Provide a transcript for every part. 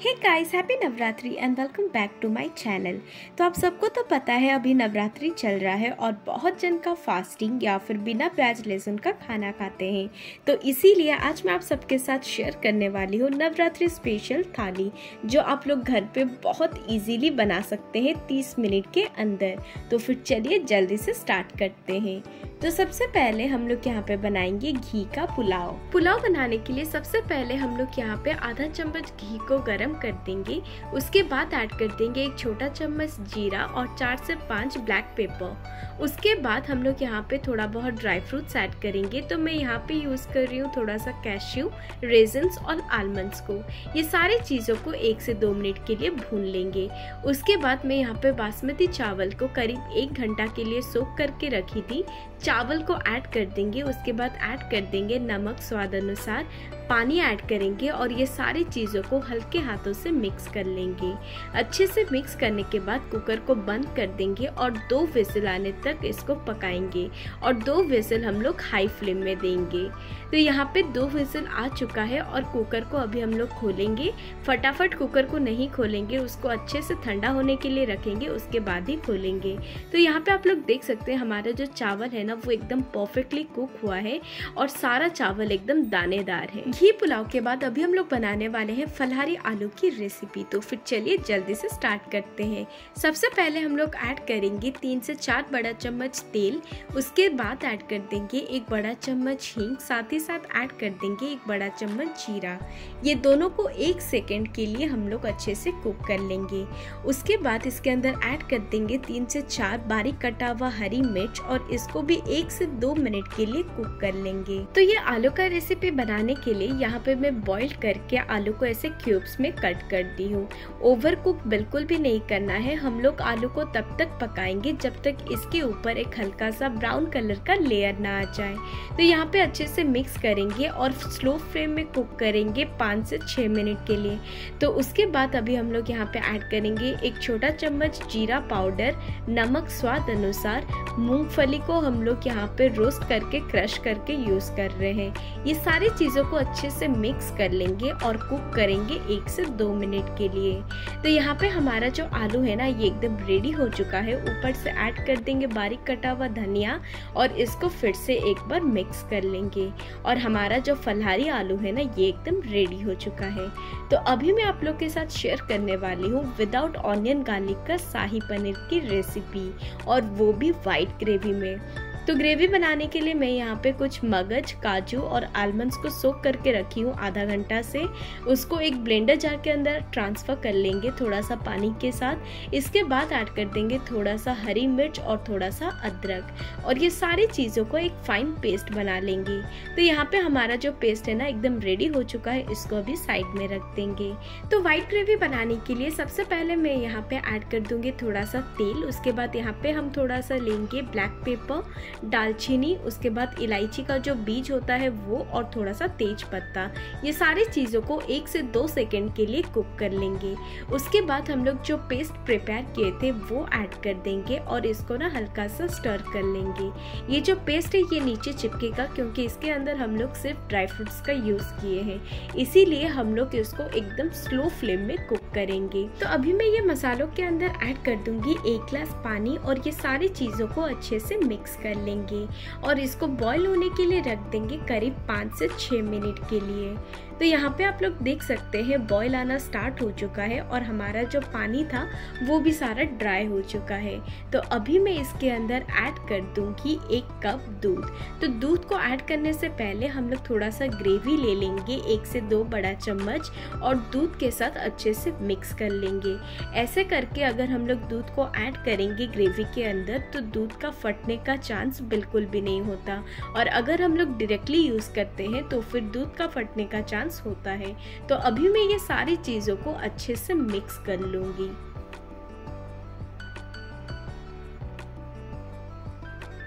Hey guys happy Navratri and welcome back to my channel तो आप सबको तो पता है अभी नवरात्रि चल रहा है और बहुत जन का फास्टिंग या फिर बिना प्याज लहसुन का खाना खाते हैं। तो इसीलिए आज मैं आप सबके साथ शेयर करने वाली हूँ नवरात्रि स्पेशल थाली, जो आप लोग घर पे बहुत इजीली बना सकते हैं 30 मिनट के अंदर। तो फिर चलिए जल्दी से स्टार्ट करते हैं। तो सबसे पहले हम लोग यहाँ पे बनाएँगे घी का पुलाव। पुलाव बनाने के लिए सबसे पहले हम लोग यहाँ पे आधा चम्मच घी को गर्म कर देंगे। उसके बाद ऐड कर देंगे एक छोटा चम्मच जीरा और चार से पाँच ब्लैक पेपर उसके बाद हम लोग यहाँ पे थोड़ा बहुत ड्राई फ्रूट्स ऐड करेंगे। तो मैं यहाँ पे यूज़ कर रही हूँ थोड़ा सा कैश्यू रेजन्स और आलमंड्स को। ये सारी चीज़ों को एक से दो मिनट के लिए भून लेंगे। उसके बाद मैं यहाँ पे बासमती चावल को करीब एक घंटा के लिए सोख करके रखी थी। चावल को ऐड कर देंगे, उसके बाद ऐड कर देंगे नमक स्वाद अनुसार, पानी ऐड करेंगे और ये सारी चीज़ों को हल्के हाथों से मिक्स कर लेंगे। अच्छे से मिक्स करने के बाद कुकर को बंद कर देंगे और दो विसल आने तक इसको पकाएँगे और दो विसल हम लोग हाई फ्लेम में देंगे। तो यहाँ पे दो विसल आ चुका है और कुकर को अभी हम लोग खोलेंगे। फटाफट कुकर को नहीं खोलेंगे, उसको अच्छे से ठंडा होने के लिए रखेंगे, उसके बाद ही खोलेंगे। तो यहाँ पे आप लोग देख सकते हैं, हमारा जो चावल है ना वो एकदम परफेक्टली कुक हुआ है और सारा चावल एकदम दानेदार है। घी पुलाव के बाद अभी हम लोग बनाने वाले हैं फलहारी आलू की रेसिपी तो फिर चलिए जल्दी से स्टार्ट करते हैं। सबसे पहले हम लोग ऐड करेंगे तीन से चार बड़ा चम्मच तेल। उसके बाद ऐड कर देंगे एक बड़ा चम्मच हींग। साथ ही साथ ऐड कर देंगे एक बड़ा चम्मच जीरा। ये दोनों को एक सेकेंड के लिए हम लोग अच्छे से कुक कर लेंगे। उसके बाद इसके अंदर ऐड कर देंगे तीन से चार बारीक कटा हुआ हरी मिर्च और इसको भी एक से दो मिनट के लिए कुक कर लेंगे। तो ये आलू का रेसिपी बनाने के लिए यहाँ पे मैं बॉइल करके आलू को ऐसे क्यूब्स में कट कर दी हूँ। ओवर कुक बिल्कुल भी नहीं करना है। हम लोग आलू को तब तक पकाएँगे जब तक इसके ऊपर एक हल्का सा ब्राउन कलर का लेयर ना आ जाए। तो यहाँ पे अच्छे से मिक्स करेंगे और स्लो फ्लेम में कुक करेंगे पाँच से छः मिनट के लिए। तो उसके बाद अभी हम लोग यहाँ पे ऐड करेंगे एक छोटा चम्मच जीरा पाउडर, नमक स्वाद अनुसार, मूंगफली को हम लोग यहाँ पे रोस्ट करके क्रश करके यूज़ कर रहे हैं। ये सारी चीज़ों को अच्छे से मिक्स कर लेंगे और कुक करेंगे एक से दो मिनट के लिए। तो यहाँ पे हमारा जो आलू है ना, ये एकदम रेडी हो चुका है। ऊपर से ऐड कर देंगे बारीक कटा हुआ धनिया और इसको फिर से एक बार मिक्स कर लेंगे। और हमारा जो फलहारी आलू है ना, ये एकदम रेडी हो चुका है। तो अभी मैं आप लोग के साथ शेयर करने वाली हूँ विदाउट ऑनियन गार्लिक का शाही पनीर की रेसिपी और वो भी वाइट ग्रेवी में। तो ग्रेवी बनाने के लिए मैं यहाँ पे कुछ मगज, काजू और आलमंड्स को सोक करके रखी हूँ आधा घंटा से। उसको एक ब्लेंडर जार के अंदर ट्रांसफ़र कर लेंगे थोड़ा सा पानी के साथ। इसके बाद ऐड कर देंगे थोड़ा सा हरी मिर्च और थोड़ा सा अदरक। और ये सारी चीज़ों को एक फाइन पेस्ट बना लेंगे। तो यहाँ पे हमारा जो पेस्ट है ना, एकदम रेडी हो चुका है, इसको अभी साइड में रख देंगे। तो व्हाइट ग्रेवी बनाने के लिए सबसे पहले मैं यहाँ पे ऐड कर दूँगी थोड़ा सा तेल। उसके बाद यहाँ पे हम थोड़ा सा लेंगे ब्लैक पेपर दालचीनी, उसके बाद इलायची का जो बीज होता है वो और थोड़ा सा तेज पत्ता। ये सारी चीज़ों को एक से दो सेकेंड के लिए कुक कर लेंगे। उसके बाद हम लोग जो पेस्ट प्रिपेयर किए थे वो ऐड कर देंगे और इसको ना हल्का सा स्टर कर लेंगे। ये जो पेस्ट है ये नीचे चिपकेगा क्योंकि इसके अंदर हम लोग सिर्फ़ ड्राई फ्रूट्स का यूज़ किए हैं। इसीलिए हम लोग इसको एकदम स्लो फ्लेम में कुक करेंगे। तो अभी मैं ये मसालों के अंदर ऐड कर दूँगी एक ग्लास पानी और ये सारी चीज़ों को अच्छे से मिक्स कर लेंगे और इसको बॉईल होने के लिए रख देंगे करीब पाँच से छः मिनट के लिए। तो यहाँ पे आप लोग देख सकते हैं बॉयल आना स्टार्ट हो चुका है और हमारा जो पानी था, वो भी सारा ड्राई हो चुका है। तो अभी मैं इसके अंदर ऐड कर दूँगी एक कप दूध। तो दूध को ऐड करने से पहले हम लोग थोड़ा सा ग्रेवी ले लेंगे, एक से दो बड़ा चम्मच और दूध के साथ अच्छे से मिक्स कर लेंगे। ऐसे करके अगर हम लोग दूध को ऐड करेंगे ग्रेवी के अंदर तो दूध का फटने का चांस बिल्कुल भी नहीं होता। और अगर हम लोग डायरेक्टली यूज़ करते हैं तो फिर दूध का फटने का चांस चांस होता है तो अभी मैं ये सारी चीज़ों को अच्छे से मिक्स कर लूँगी।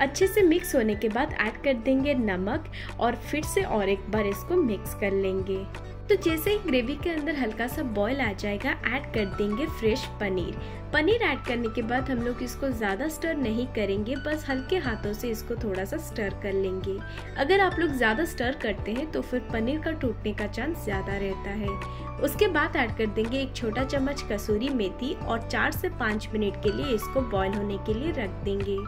अच्छे से मिक्स होने के बाद ऐड कर देंगे नमक और फिर से और एक बार इसको मिक्स कर लेंगे। तो जैसे ही ग्रेवी के अंदर हल्का सा बॉईल आ जाएगा ऐड कर देंगे फ्रेश पनीर। पनीर ऐड करने के बाद हम लोग इसको ज़्यादा स्टर नहीं करेंगे, बस हल्के हाथों से इसको थोड़ा सा स्टर कर लेंगे। अगर आप लोग ज़्यादा स्टर करते हैं तो फिर पनीर का टूटने का चांस ज़्यादा रहता है। उसके बाद ऐड कर देंगे एक छोटा चम्मच कसूरी मेथी और चार से पाँच मिनट के लिए इसको बॉईल होने के लिए रख देंगे।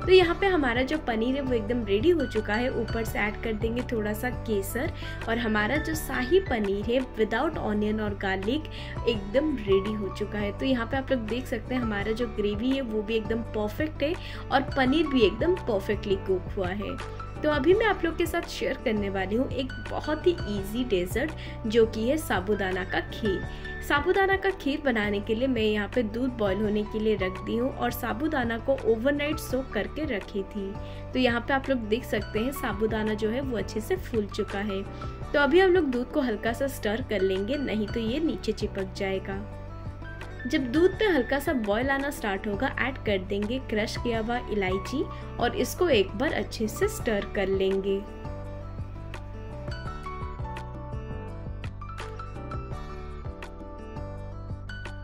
तो यहाँ पे हमारा जो पनीर है वो एकदम रेडी हो चुका है। ऊपर से ऐड कर देंगे थोड़ा सा केसर और हमारा जो शाही पनीर है विदाउट ऑनियन और गार्लिक एकदम रेडी हो चुका है। तो यहाँ पे आप लोग देख सकते हैं हमारा जो ग्रेवी है वो भी एकदम परफेक्ट है और पनीर भी एकदम परफेक्टली कुक हुआ है। तो अभी मैं आप लोग के साथ शेयर करने वाली हूँ एक बहुत ही इजी डेजर्ट जो कि है साबुदाना का खीर। साबुदाना का खीर बनाने के लिए मैं यहाँ पे दूध बॉईल होने के लिए रख दी हूँ और साबुदाना को ओवरनाइट सोक करके रखी थी। तो यहाँ पे आप लोग देख सकते हैं साबुदाना जो है वो अच्छे से फूल चुका है। तो अभी हम लोग दूध को हल्का सा स्टर कर लेंगे, नहीं तो ये नीचे चिपक जाएगा। जब दूध पे हल्का सा बॉयल आना स्टार्ट होगा ऐड कर देंगे क्रश किया हुआ इलायची और इसको एक बार अच्छे से स्टर कर लेंगे।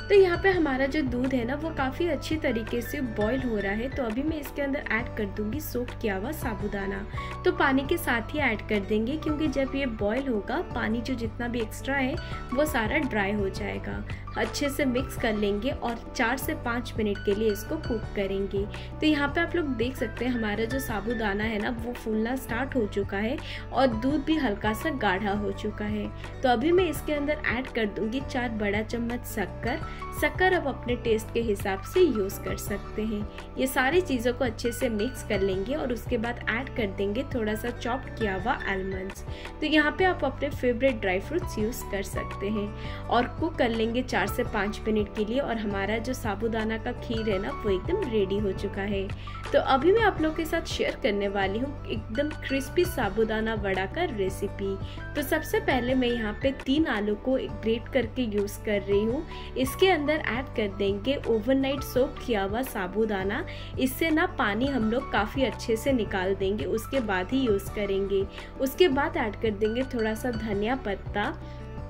तो यहाँ पे हमारा जो दूध है ना, वो काफ़ी अच्छी तरीके से बॉईल हो रहा है। तो अभी मैं इसके अंदर ऐड कर दूँगी सोप किया हुआ साबुदाना। तो पानी के साथ ही ऐड कर देंगे, क्योंकि जब ये बॉईल होगा, पानी जो जितना भी एक्स्ट्रा है, वो सारा ड्राई हो जाएगा। अच्छे से मिक्स कर लेंगे और चार से पाँच मिनट के लिए इसको कुक करेंगे। तो यहाँ पे आप लोग देख सकते हैं, हमारा जो साबुदाना है ना, वो फूलना स्टार्ट हो चुका है और दूध भी हल्का सा गाढ़ा हो चुका है। तो अभी मैं इसके अंदर ऐड कर दूँगी चार बड़ा चम्मच शक्कर शक्कर आप अपने टेस्ट के हिसाब से यूज़ कर सकते हैं। ये सारी चीज़ों को अच्छे से मिक्स कर लेंगे और उसके बाद ऐड कर देंगे थोड़ा सा चॉप किया हुआ आलमंड्स तो यहाँ पे आप अपने फेवरेट ड्राई फ्रूट्स यूज़ कर सकते हैं। और कुक कर लेंगे चार से पाँच मिनट के लिए और हमारा जो साबुदाना का खीर है ना, वो एकदम रेडी हो चुका है। तो अभी मैं आप लोग के साथ शेयर करने वाली हूँ एकदम क्रिस्पी साबुदाना वड़ा का रेसिपी तो सबसे पहले मैं यहाँ पे तीन आलू को ग्रेट करके यूज़ कर रही हूँ। इसके अंदर अंदर ऐड कर देंगे ओवरनाइट सोप किया हुआ साबुदाना। इससे ना पानी हम लोग काफ़ी अच्छे से निकाल देंगे, उसके बाद ही यूज़ करेंगे। उसके बाद ऐड कर देंगे थोड़ा सा धनिया पत्ता,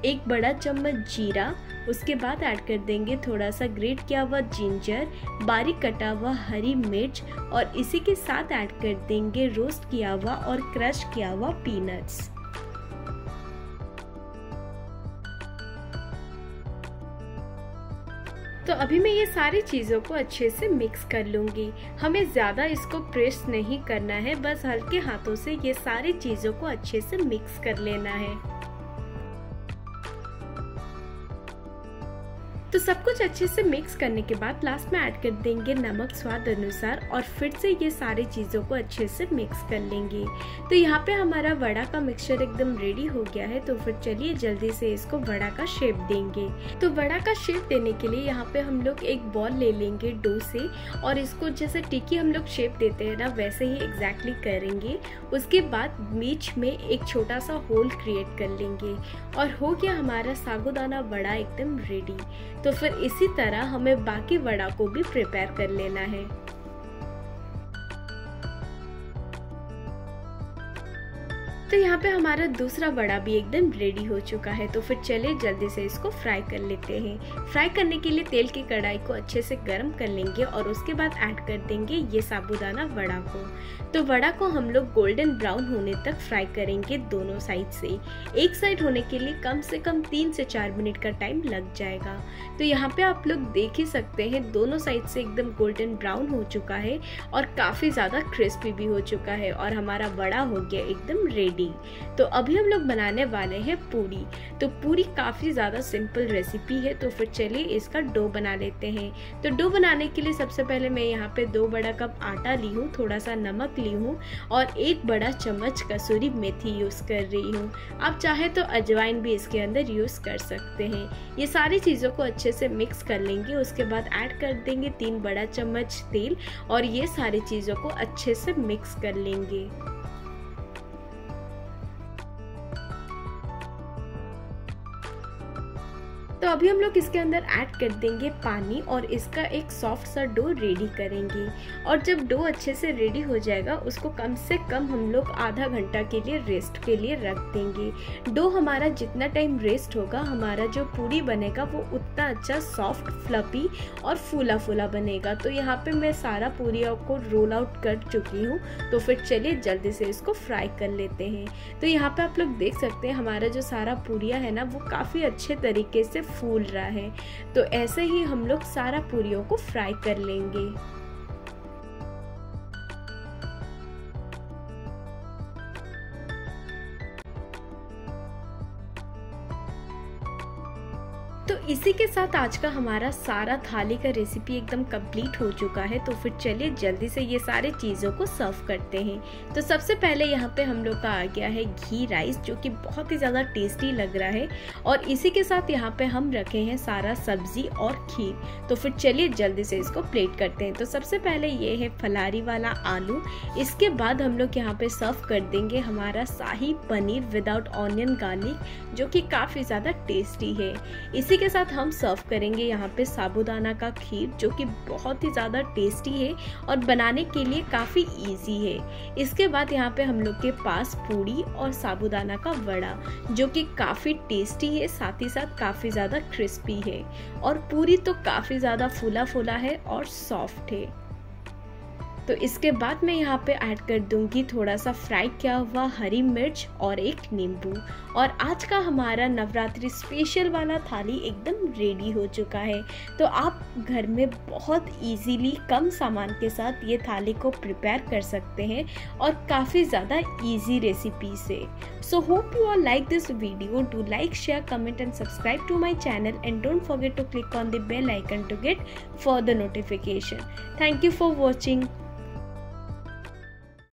एक बड़ा चम्मच जीरा, उसके बाद ऐड कर देंगे थोड़ा सा ग्रेट किया हुआ जिंजर, बारीक कटा हुआ हरी मिर्च और इसी के साथ ऐड कर देंगे रोस्ट किया हुआ और क्रश किया हुआ पीनट्स तो अभी मैं ये सारी चीज़ों को अच्छे से मिक्स कर लूँगी। हमें ज़्यादा इसको प्रेस नहीं करना है, बस हल्के हाथों से ये सारी चीज़ों को अच्छे से मिक्स कर लेना है। तो सब कुछ अच्छे से मिक्स करने के बाद लास्ट में ऐड कर देंगे नमक स्वाद अनुसार और फिर से ये सारी चीज़ों को अच्छे से मिक्स कर लेंगे। तो यहाँ पे हमारा वड़ा का मिक्सचर एकदम रेडी हो गया है तो फिर चलिए जल्दी से इसको वड़ा का शेप देंगे। तो वड़ा का शेप देने के लिए यहाँ पे हम लोग एक बॉल ले लेंगे डो से और इसको जैसे टिकी हम लोग शेप देते हैं ना, वैसे ही एग्जैक्टली करेंगे। उसके बाद बीच में एक छोटा सा होल क्रिएट कर लेंगे और हो गया हमारा सागुदाना वड़ा एकदम रेडी तो फिर इसी तरह हमें बाकी वड़ा को भी प्रिपेयर कर लेना है। तो यहाँ पे हमारा दूसरा वड़ा भी एकदम रेडी हो चुका है तो फिर चले जल्दी से इसको फ्राई कर लेते हैं। फ्राई करने के लिए तेल की कढ़ाई को अच्छे से गर्म कर लेंगे और उसके बाद ऐड कर देंगे ये साबुदाना वड़ा को। तो वड़ा को हम लोग गोल्डन ब्राउन होने तक फ्राई करेंगे दोनों साइड से। एक साइड होने के लिए कम से कम तीन से चार मिनट का टाइम लग जाएगा। तो यहाँ पे आप लोग देख ही सकते हैं, दोनों साइड से एकदम गोल्डन ब्राउन हो चुका है और काफ़ी ज़्यादा क्रिस्पी भी हो चुका है और हमारा वड़ा हो गया एकदम रेडी पूरी तो अभी हम लोग बनाने वाले हैं पूरी। तो पूरी काफ़ी ज़्यादा सिंपल रेसिपी है तो फिर चलिए इसका डो बना लेते हैं। तो डो बनाने के लिए सबसे पहले मैं यहाँ पे दो बड़ा कप आटा ली हूँ थोड़ा सा नमक ली हूँ और एक बड़ा चम्मच कसूरी मेथी यूज़ कर रही हूँ। आप चाहे तो अजवाइन भी इसके अंदर यूज़ कर सकते हैं। ये सारी चीज़ों को अच्छे से मिक्स कर लेंगे, उसके बाद ऐड कर देंगे तीन बड़ा चम्मच तेल और ये सारी चीज़ों को अच्छे से मिक्स कर लेंगे। तो अभी हम लोग इसके अंदर ऐड कर देंगे पानी और इसका एक सॉफ्ट सा डो रेडी करेंगे। और जब डो अच्छे से रेडी हो जाएगा, उसको कम से कम हम लोग आधा घंटा के लिए रेस्ट के लिए रख देंगे। डो हमारा जितना टाइम रेस्ट होगा, हमारा जो पूरी बनेगा, वो उतना अच्छा सॉफ्ट फ्लपी और फूला फूला बनेगा। तो यहाँ पे मैं सारा पूरी को रोल आउट कर चुकी हूँ। तो फिर चलिए जल्दी से इसको फ्राई कर लेते हैं। तो यहाँ पे आप लोग देख सकते हैं, हमारा जो सारा पूरिया है ना, वो काफ़ी अच्छे तरीके से फूल रहा है। तो ऐसे ही हम लोग सारा पूरियों को फ्राई कर लेंगे। तो इसी के साथ आज का हमारा सारा थाली का रेसिपी एकदम कंप्लीट हो चुका है तो फिर चलिए जल्दी से ये सारे चीज़ों को सर्व करते हैं। तो सबसे पहले यहाँ पे हम लोग का आ गया है घी राइस जो कि बहुत ही ज़्यादा टेस्टी लग रहा है। और इसी के साथ यहाँ पे हम रखे हैं सारा सब्ज़ी और खीर। तो फिर चलिए जल्दी से इसको प्लेट करते हैं। तो सबसे पहले ये है फलारी वाला आलू। इसके बाद हम लोग यहाँ पे सर्व कर देंगे हमारा shahi paneer without onion garlic जो कि काफ़ी ज़्यादा टेस्टी है। इसी इसी के साथ हम सर्व करेंगे यहाँ पे साबुदाना का खीर, जो कि बहुत ही ज़्यादा टेस्टी है और बनाने के लिए काफ़ी इजी है। इसके बाद यहाँ पे हम लोग के पास पूड़ी और साबुदाना का वड़ा, जो कि काफ़ी टेस्टी है, साथ ही साथ काफ़ी ज़्यादा क्रिस्पी है। और पूरी तो काफ़ी ज़्यादा फूला फूला है और सॉफ्ट है। तो इसके बाद मैं यहाँ पे ऐड कर दूँगी थोड़ा सा फ्राई किया हुआ हरी मिर्च और एक नींबू। और आज का हमारा नवरात्रि स्पेशल वाला थाली एकदम रेडी हो चुका है। तो आप घर में बहुत इजीली कम सामान के साथ ये थाली को प्रिपेयर कर सकते हैं और काफ़ी ज़्यादा इजी रेसिपी से। So hope you are like this video do like share comment and subscribe to my channel and don't forget to click on the bell icon to get further notification thank you for watching